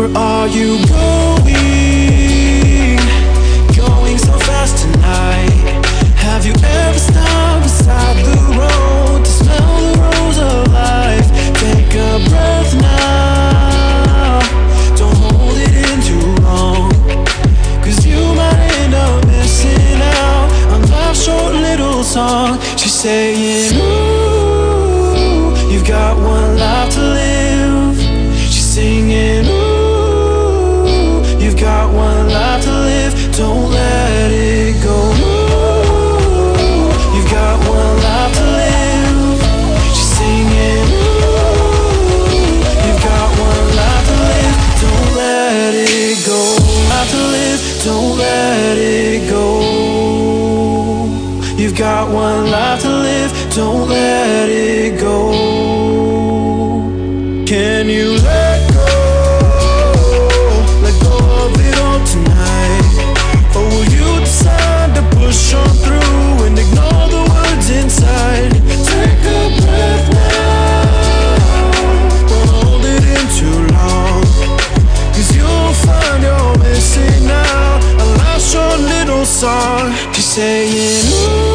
Where are you going? Going so fast tonight. Have you ever stopped beside the road to smell the rose of life? Take a breath now. Don't hold it in too long. Cause you might end up missing out on life's short little song. She's saying, got one life to live, don't let it go. Can you let go, let go of it all tonight. Or will you decide to push on through and ignore the words inside? Take a breath now, won't hold it in too long. Cause you'll find you're missing now, I lost your little song. Just saying ooh